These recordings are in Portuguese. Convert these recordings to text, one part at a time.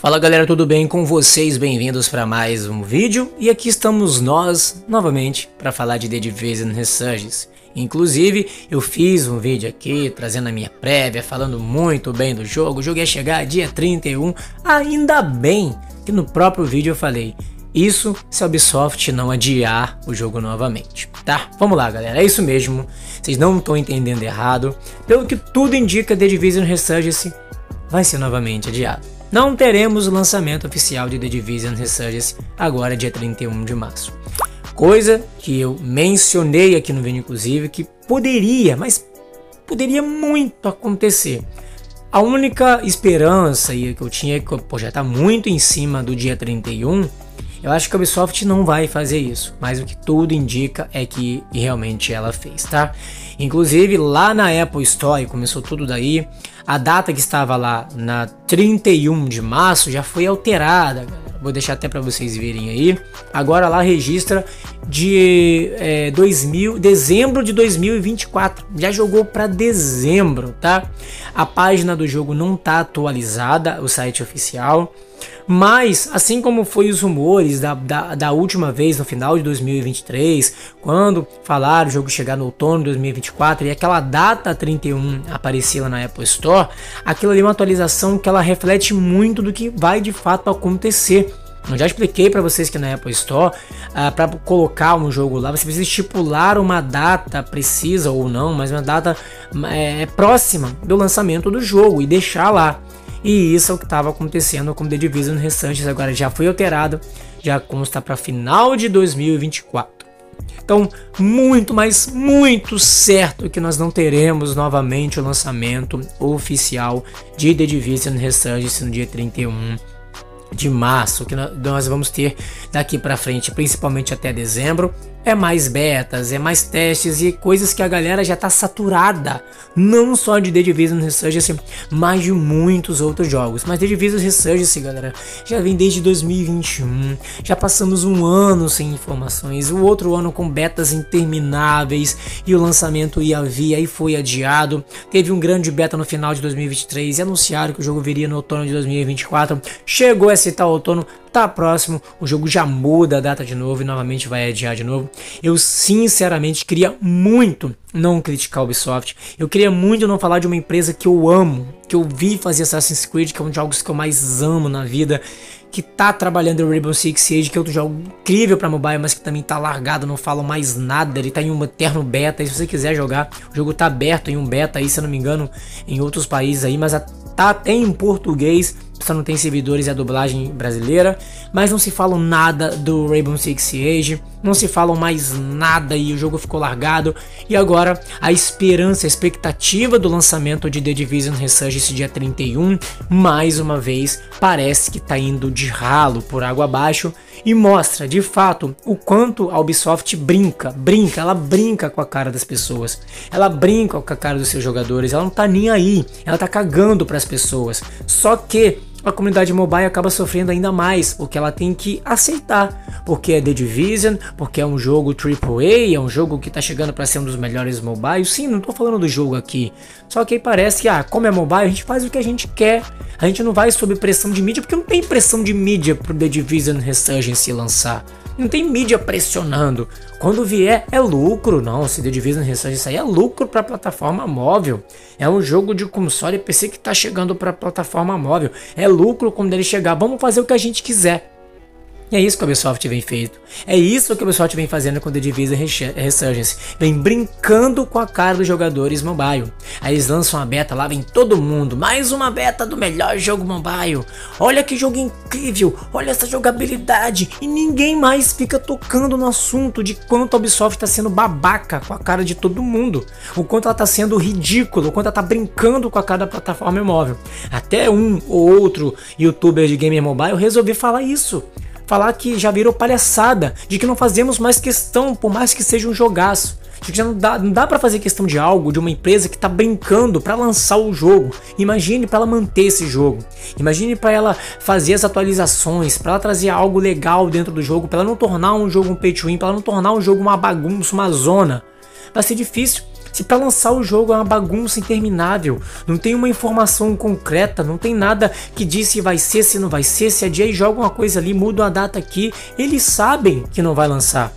Fala galera, tudo bem com vocês? Bem-vindos para mais um vídeo e aqui estamos nós novamente para falar de The Division Resurgence. Inclusive, eu fiz um vídeo aqui trazendo a minha prévia, falando muito bem do jogo. O jogo ia chegar dia 31, ainda bem que no próprio vídeo eu falei isso se a Ubisoft não adiar o jogo novamente, tá? Vamos lá, galera, é isso mesmo. Vocês não estão entendendo errado. Pelo que tudo indica, The Division Resurgence vai ser novamente adiado não teremos o lançamento oficial de The Division Resurgence agora dia 31 de março. Coisa que eu mencionei aqui no vídeo inclusive que poderia, mas poderia muito acontecer. A única esperança que eu tinha é que pô, já está muito em cima do dia 31. Eu acho que a Ubisoft não vai fazer isso, mas o que tudo indica é que realmente ela fez, tá? Inclusive lá na Apple Store, começou tudo daí, a data que estava lá na 31 de março já foi alterada, galera. Vou deixar até para vocês verem aí. Agora lá registra de é, 2000, dezembro de 2024. Já jogou para dezembro, tá? A página do jogo não tá atualizada, o site oficial. Mas, assim como foi os rumores da, da, da, última vez, no final de 2023, quando falaram o jogo chegar no outono de 2024 e aquela data 31 aparecia na Apple Store, aquilo ali é uma atualização que ela reflete muito do que vai de fato acontecer. Eu já expliquei para vocês que na Apple Store, ah, para colocar um jogo lá, você precisa estipular uma data precisa ou não, mas uma data é, próxima do lançamento do jogo e deixar lá. E isso é o que estava acontecendo com The Division Restantes, agora já foi alterado, já consta para final de 2024. Então, muito, mas muito certo que nós não teremos novamente o lançamento oficial de The Division Resurgence no dia 31 de março, que nós vamos ter daqui para frente, principalmente até dezembro, é mais betas, é mais testes e coisas que a galera já tá saturada, não só de The Division Resurgence, mas de muitos outros jogos. Mas The Division Resurgence, galera, já vem desde 2021, já passamos um ano sem informações, o outro ano com betas intermináveis e o lançamento ia vir, aí foi adiado. Teve um grande beta no final de 2023 e anunciaram que o jogo viria no outono de 2024. Chegou esse tal outono, tá próximo, o jogo já muda a data de novo e novamente vai adiar de novo. Eu sinceramente queria muito não criticar a Ubisoft. Eu queria muito não falar de uma empresa que eu amo, que eu vi fazer Assassin's Creed, que é um dos jogos que eu mais amo na vida, que tá trabalhando em Rainbow Six Siege, que é outro jogo incrível para mobile, mas que também tá largado, não falo mais nada, ele tá em um eterno beta, e se você quiser jogar, o jogo tá aberto em um beta aí, se eu não me engano, em outros países aí, mas tá até em português, só não tem servidores e a dublagem brasileira, mas não se fala nada do Rainbow Six Siege, não se fala mais nada e o jogo ficou largado. E agora a esperança, a expectativa do lançamento de The Division Resurgence dia 31, mais uma vez, parece que está indo de ralo por água abaixo e mostra de fato o quanto a Ubisoft brinca, brinca, ela brinca com a cara das pessoas, ela brinca com a cara dos seus jogadores, ela não tá nem aí, ela tá cagando para as pessoas. Só que a comunidade mobile acaba sofrendo ainda mais, porque ela tem que aceitar, porque é The Division, porque é um jogo AAA, é um jogo que está chegando para ser um dos melhores mobile. Sim, não estou falando do jogo aqui. Só que aí parece que, ah, como é mobile, a gente faz o que a gente quer. A gente não vai sob pressão de mídia, porque não tem pressão de mídia pro The Division Resurgence lançar. Não tem mídia pressionando. Quando vier é lucro, não. Se The Division Resurgence aí é lucro para plataforma móvel. É um jogo de console PC que está chegando para plataforma móvel. É lucro quando ele chegar. Vamos fazer o que a gente quiser. E é isso que a Ubisoft vem feito. É isso que a Ubisoft vem fazendo com The Division Resurgence. Vem brincando com a cara dos jogadores mobile. Aí eles lançam a beta lá, vem todo mundo. Mais uma beta do melhor jogo mobile. Olha que jogo incrível. Olha essa jogabilidade. E ninguém mais fica tocando no assunto de quanto a Ubisoft está sendo babaca com a cara de todo mundo. O quanto ela está sendo ridícula. O quanto ela está brincando com a cara da plataforma móvel. Até um ou outro youtuber de gamer mobile resolveu falar isso falar que já virou palhaçada, de que não fazemos mais questão, por mais que seja um jogaço. De que já não dá, não dá para fazer questão de algo, de uma empresa que tá brincando para lançar o jogo. Imagine para ela manter esse jogo. Imagine para ela fazer as atualizações, para ela trazer algo legal dentro do jogo, para ela não tornar um jogo um pay to win, para ela não tornar um jogo uma bagunça, uma zona. vai ser difícil. Se para lançar o jogo é uma bagunça interminável, não tem uma informação concreta, não tem nada que diz se vai ser, se não vai ser, se a dia joga uma coisa ali, muda uma data aqui, eles sabem que não vai lançar.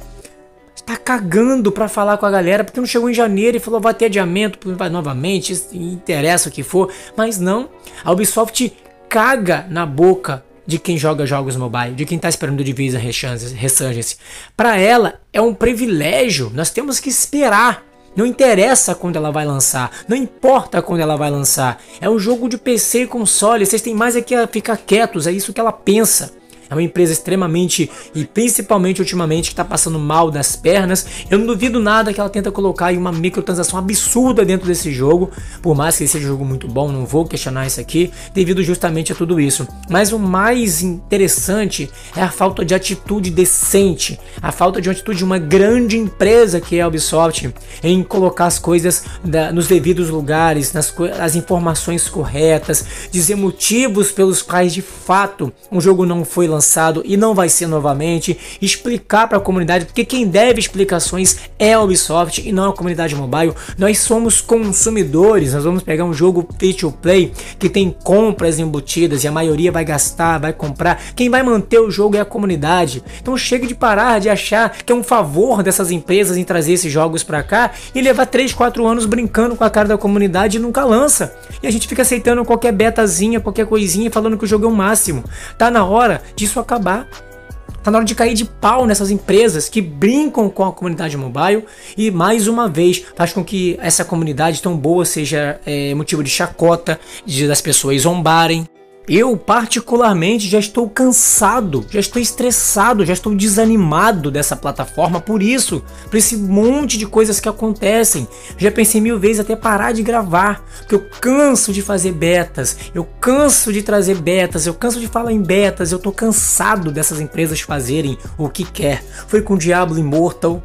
Tá cagando para falar com a galera, porque não chegou em janeiro e falou vai ter adiamento, vai novamente, interessa o que for, mas não. A Ubisoft caga na boca de quem joga jogos mobile, de quem está esperando o Divisa Resurgence. Para ela é um privilégio, nós temos que esperar. Não interessa quando ela vai lançar, não importa quando ela vai lançar. É um jogo de PC e console, vocês têm mais aqui a ficar quietos, é isso que ela pensa. É uma empresa extremamente e principalmente ultimamente que está passando mal das pernas. Eu não duvido nada que ela tenta colocar uma microtransação absurda dentro desse jogo, por mais que seja um jogo muito bom, não vou questionar isso aqui, devido justamente a tudo isso. Mas o mais interessante é a falta de atitude decente, a falta de atitude de uma grande empresa que é a Ubisoft em colocar as coisas da, nos devidos lugares, nas as informações corretas, dizer motivos pelos quais de fato um jogo não foi lançado lançado e não vai ser novamente, explicar para a comunidade, porque quem deve explicações é a Ubisoft e não a comunidade mobile. Nós somos consumidores, nós vamos pegar um jogo free to play que tem compras embutidas e a maioria vai gastar, vai comprar. Quem vai manter o jogo é a comunidade. Então chega de parar de achar que é um favor dessas empresas em trazer esses jogos para cá e levar 3, 4 anos brincando com a cara da comunidade e nunca lança. E a gente fica aceitando qualquer betazinha, qualquer coisinha falando que o jogo é o máximo. Tá na hora de disso acabar. Tá na hora de cair de pau nessas empresas que brincam com a comunidade mobile e mais uma vez faz com que essa comunidade tão boa seja é, motivo de chacota, de das pessoas zombarem, eu, particularmente, já estou cansado, já estou estressado, já estou desanimado dessa plataforma por isso, por esse monte de coisas que acontecem. Já pensei mil vezes até parar de gravar, porque eu canso de fazer betas, eu canso de trazer betas, eu canso de falar em betas, eu estou cansado dessas empresas fazerem o que quer. Foi com Diablo Immortal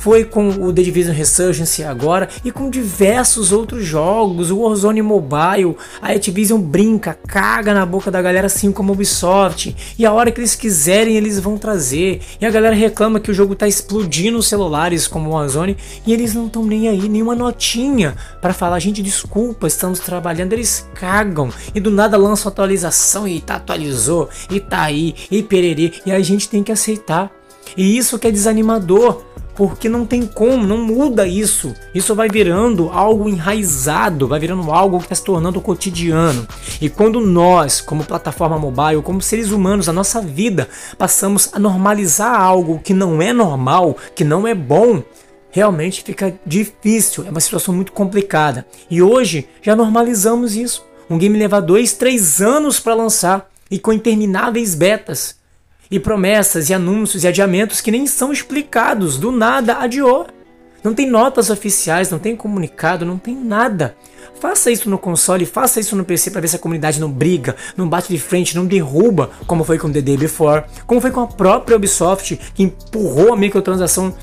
foi com o The Division Resurgence agora e com diversos outros jogos, o Warzone Mobile, a Activision brinca, caga na boca da galera assim como a Ubisoft, e a hora que eles quiserem eles vão trazer, e a galera reclama que o jogo tá explodindo os celulares como o Warzone, e eles não estão nem aí, nenhuma notinha para falar, gente, desculpa, estamos trabalhando, eles cagam, e do nada lançam atualização e tá atualizou, e tá aí, e pererê, e a gente tem que aceitar. E isso que é desanimador, porque não tem como, não muda isso. Isso vai virando algo enraizado, vai virando algo que está se tornando cotidiano. E quando nós, como plataforma mobile, como seres humanos, a nossa vida, passamos a normalizar algo que não é normal, que não é bom, realmente fica difícil, é uma situação muito complicada. E hoje já normalizamos isso. Um game leva dois, três anos para lançar e com intermináveis betas e promessas e anúncios e adiamentos que nem são explicados, do nada adiou. Não tem notas oficiais, não tem comunicado, não tem nada. Faça isso no console, faça isso no PC para ver se a comunidade não briga, não bate de frente, não derruba, como foi com The Day Before, como foi com a própria Ubisoft, que empurrou a microtransação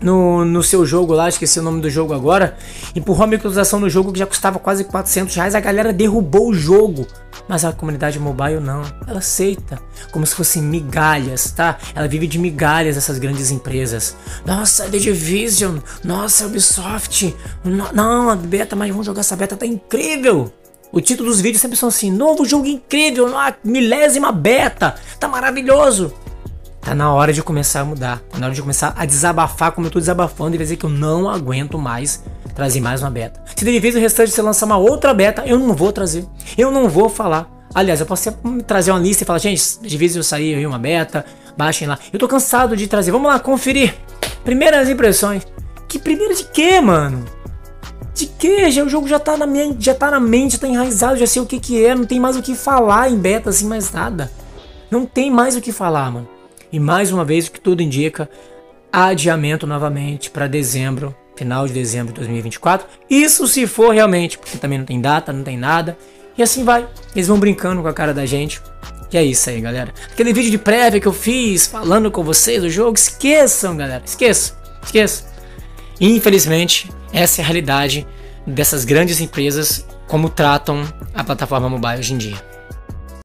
no, no seu jogo lá, esqueci o nome do jogo agora, empurrou a microtransação no jogo que já custava quase 400 reais, a galera derrubou o jogo. Mas a comunidade mobile não, ela aceita, como se fossem migalhas, tá? Ela vive de migalhas essas grandes empresas. Nossa, The Division, nossa, Ubisoft, no, não, a beta, mas vamos jogar essa beta, tá incrível! O título dos vídeos sempre são assim: novo jogo incrível, milésima beta, tá maravilhoso. Tá na hora de começar a mudar. Tá na hora de começar a desabafar como eu tô desabafando e dizer que eu não aguento mais trazer mais uma beta. Se de vez o restante você lançar uma outra beta, eu não vou trazer. Eu não vou falar. Aliás, eu posso trazer uma lista e falar, gente, de vez eu sair aí uma beta, baixem lá. Eu tô cansado de trazer. Vamos lá, conferir. Primeiras impressões. Que primeira de quê, mano? De quê? Já, o jogo já tá na minha, já tá na mente, tá enraizado, já sei o que que é, não tem mais o que falar em beta assim mais nada. Não tem mais o que falar, mano. E mais uma vez, o que tudo indica, adiamento novamente para dezembro, final de dezembro de 2024. Isso se for realmente, porque também não tem data, não tem nada. E assim vai. Eles vão brincando com a cara da gente. E é isso aí, galera. Aquele vídeo de prévia que eu fiz falando com vocês do jogo, esqueçam, galera. Esqueçam. Esqueçam. Infelizmente, essa é a realidade dessas grandes empresas como tratam a plataforma mobile hoje em dia.